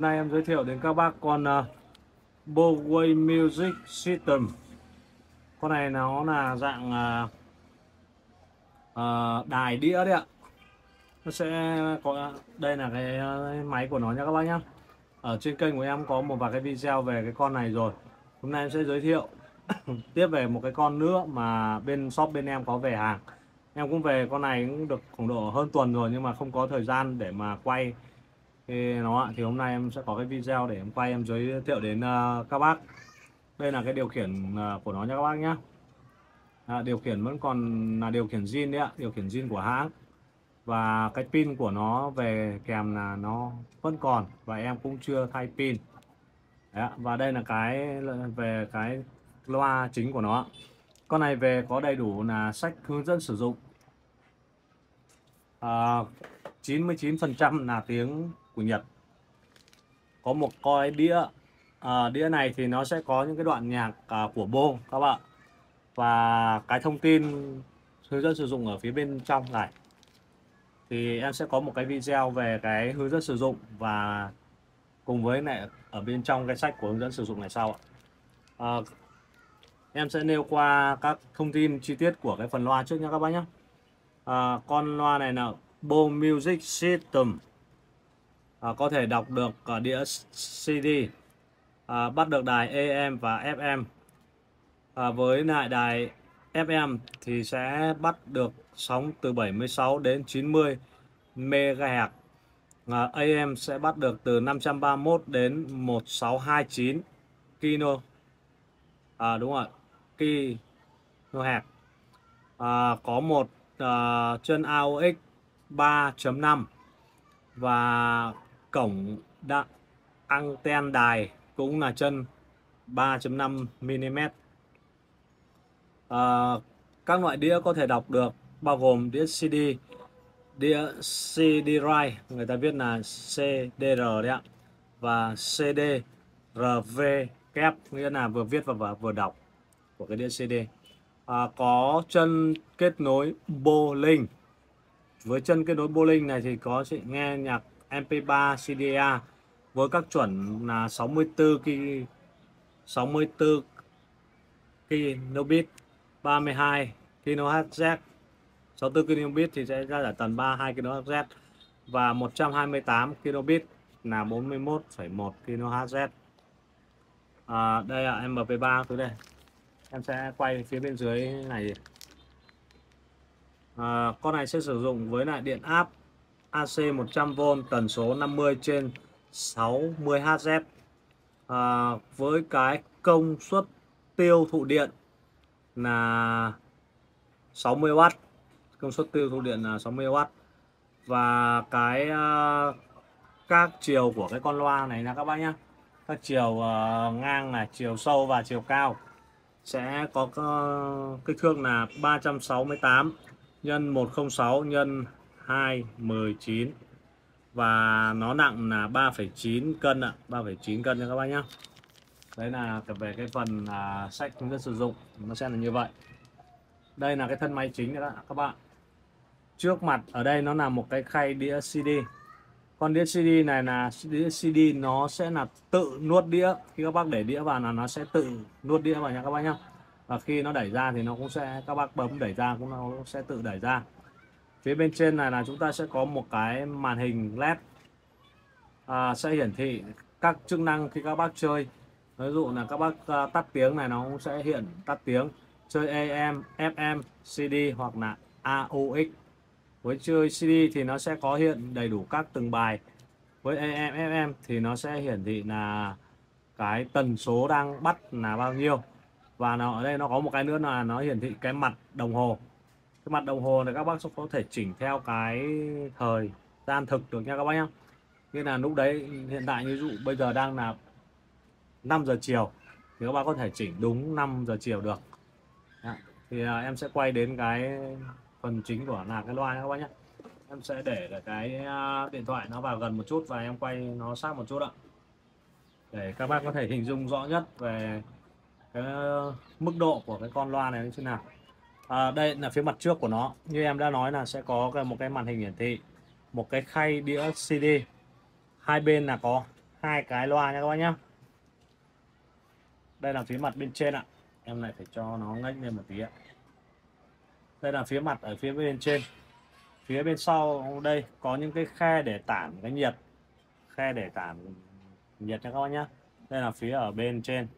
Hôm nay em giới thiệu đến các bác con ờ, uh, Boway Music System. Con này nó là dạng uh, uh, đài đĩa đấy ạ. Nó sẽ có Đây là cái máy của nó nha các bác nhá. Ở trên kênh của em có một vài cái video về cái con này rồi. Hôm nay em sẽ giới thiệu tiếp về một cái con nữa mà bên shop bên em có về hàng. Em cũng về con này cũng được khoảng độ hơn tuần rồi nhưng mà không có thời gian để mà quay nó ạ thì hôm nay em sẽ có cái video để em quay em giới thiệu đến ờ, các bác. Đây là cái điều khiển ờ, của nó nha các bác nhé à, điều khiển vẫn còn là điều khiển zin đấy ạ điều khiển zin của hãng. Và cái pin của nó về kèm là nó vẫn còn và em cũng chưa thay pin. Đấy, và đây là cái ờ, về cái loa chính của nó con này về có đầy đủ là sách hướng dẫn sử dụng. À, 99% là tiếng của Nhật. Có một coi đĩa à, đĩa này thì nó sẽ có những cái đoạn nhạc à, của bô các bạn. Và cái thông tin hướng dẫn sử dụng ở phía bên trong này. Thì em sẽ có một cái video về cái hướng dẫn sử dụng và cùng với lại ở bên trong cái sách của hướng dẫn sử dụng này sau ạ. À, em sẽ nêu qua các thông tin chi tiết của cái phần loa trước nha các bác nhé à, con loa này là Bo Music System à, có thể đọc được à, đĩa CD. À, bắt được đài AM và FM à, với lại đài FM thì sẽ bắt được sóng từ 76 đến 90 MHz à, AM sẽ bắt được từ 531 đến 1629 kilo à, đúng rồi kHz à, có một à, chân AUX 3.5 và cổng đặng anten đài cũng là chân 3.5 mm. À, các loại đĩa có thể đọc được bao gồm đĩa CD đĩa CD-RAI người ta viết là CDR đấy ạ và CD RV kép nghĩa là vừa viết và vừa, vừa đọc của cái đĩa CD à, có chân kết nối bowling. Với chân kết nối bowling này thì có chị nghe nhạc MP3 CDA với các chuẩn là 64 k 64 kilobit 32 kHz 64 kilobit thì sẽ ra giải tần 32 kHz và 128 kilobit là 41,1 kHz à, đây là MP3 tới đây. Em sẽ quay phía bên dưới này. À, con này sẽ sử dụng với lại điện áp. AC 100V tần số 50 trên 60 Hz à, với cái công suất tiêu thụ điện là 60W công suất tiêu thụ điện là 60W và cái uh, các chiều của cái con loa này là các bác nhé các chiều uh, ngang là chiều sâu và chiều cao sẽ có uh, kích thước là 368 nhân 106 nhân 219 và nó nặng là 3,9 cân ạ, 3,9 cân nha các bác nhá. Đấy là về cái phần à, sách hướng dẫn sử dụng nó sẽ là như vậy. Đây là cái thân máy chính đó các bạn. Trước mặt ở đây nó là một cái khay đĩa CD. Con đĩa CD này là đĩa CD nó sẽ là tự nuốt đĩa. Khi các bác để đĩa vào là nó sẽ tự nuốt đĩa vào nha các bác nhá. Và khi nó đẩy ra thì nó cũng sẽ các bác bấm đẩy ra cũng nó sẽ tự đẩy ra phía bên trên này là chúng ta sẽ có một cái màn hình led. À, sẽ hiển thị các chức năng khi các bác chơi. Ví dụ là các bác uh, tắt tiếng này nó cũng sẽ hiện tắt tiếng. Chơi AM, FM, CD hoặc là AUX với chơi CD thì nó sẽ có hiện đầy đủ các từng bài. Với AM, FM thì nó sẽ hiển thị là cái tần số đang bắt là bao nhiêu. Và nó ở đây nó có một cái nữa là nó hiển thị cái mặt đồng hồ cái mặt đồng hồ này các bác có thể chỉnh theo cái thời gian thực được nha các bác nhá. Như là lúc đấy hiện tại như dụ bây giờ đang là 5 giờ chiều thì các bác có thể chỉnh đúng 5 giờ chiều được. Đã. thì à, em sẽ quay đến cái phần chính của là cái loa các bác nhé em sẽ để cái à, điện thoại nó vào gần một chút và em quay nó sát một chút ạ. Để các bác có thể hình dung rõ nhất về cái mức độ của cái con loa này như thế nào à, đây là phía mặt trước của nó. Như em đã nói là sẽ có một cái màn hình hiển thị một cái khay đĩa CD hai bên là có hai cái loa nha các bác nhá. Đây là phía mặt bên trên ạ. Em lại phải cho nó ngách lên một tí ạ. Đây là phía mặt ở phía bên trên. Phía bên sau đây có những cái khe để tản cái nhiệt. Khe để tản nhiệt nha các bác nhá. Đây là phía ở bên trên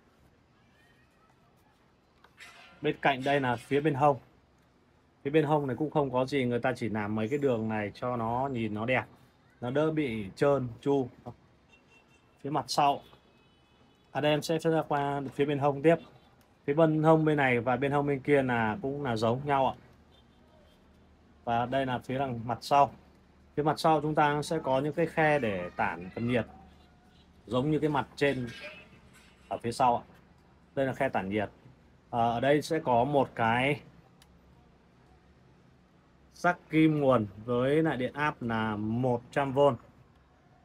bên cạnh đây là phía bên hông. Phía bên hông này cũng không có gì, người ta chỉ làm mấy cái đường này cho nó nhìn nó đẹp. Nó đỡ bị trơn, chu. Phía mặt sau. Ở đây em sẽ ra qua phía bên hông tiếp. Phía bên hông bên này và bên hông bên kia là cũng là giống nhau ạ. Và đây là phía đằng mặt sau. Phía mặt sau chúng ta sẽ có những cái khe để tản phần nhiệt, giống như cái mặt trên ở phía sau ạ. Đây là khe tản nhiệt. Ờ, ở đây sẽ có một cái sắc kim nguồn với lại điện áp là 100V à,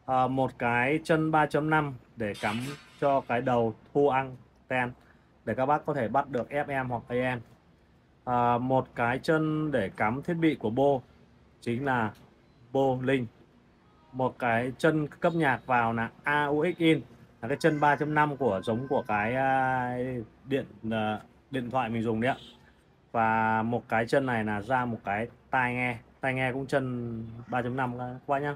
ờ, một cái chân 3.5 để cắm cho cái đầu thu ăn ten để các bác có thể bắt được FM hoặc AM à, ờ, một cái chân để cắm thiết bị của Bo chính là Bo Link một cái chân cấp nhạc vào là AUX in là cái chân 3.5 của giống của cái uh, điện uh, điện thoại mình dùng đấy ạ. Và một cái chân này là ra một cái tai nghe. Tai nghe cũng chân 3.5 các bác nhá.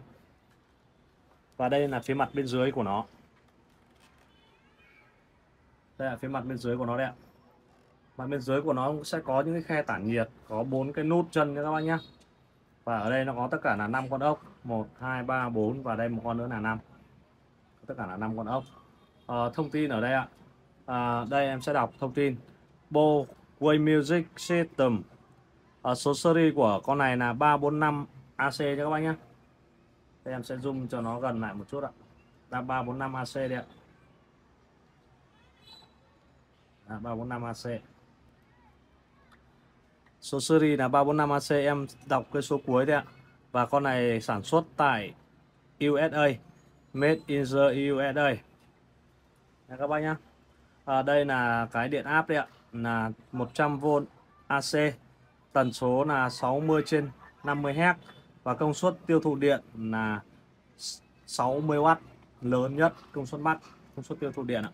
Và đây là phía mặt bên dưới của nó. Đây là phía mặt bên dưới của nó đấy ạ. Mặt bên dưới của nó cũng sẽ có những cái khe tản nhiệt có bốn cái nút chân nha các bác nhá. Và ở đây nó có tất cả là 5 con ốc. 1 2 3 4 và đây một con nữa là 5 tất cả là 5 con ốc. À, thông tin ở đây ạ. À, đây em sẽ đọc thông tin. Bo Way Music System. À, số series của con này là 345 AC cho các bác nhé đây em sẽ zoom cho nó gần lại một chút ạ. Là 345 AC đây ạ. À, 345 AC số series là 345 AC em đọc cái số cuối đấy ạ. Và con này sản xuất tại USA made in the USA Nha các bác nhá. À, đây là cái điện áp đấy ạ là 100V AC tần số là 60 trên 50Hz và công suất tiêu thụ điện là 60W lớn nhất công suất mắt công suất tiêu thụ điện ạ.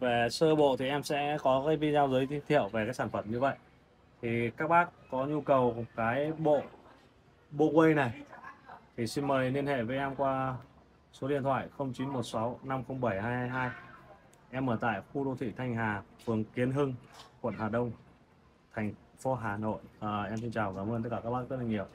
Về sơ bộ thì em sẽ có cái video giới thiệu về cái sản phẩm như vậy. Thì các bác có nhu cầu cái bộ bộ quay này, thì xin mời liên hệ với em qua số điện thoại 0916 507 222 em ở tại khu đô thị Thanh Hà phường Kiến Hưng quận Hà Đông thành phố Hà Nội. À, em xin chào cảm ơn tất cả các bác rất là nhiều.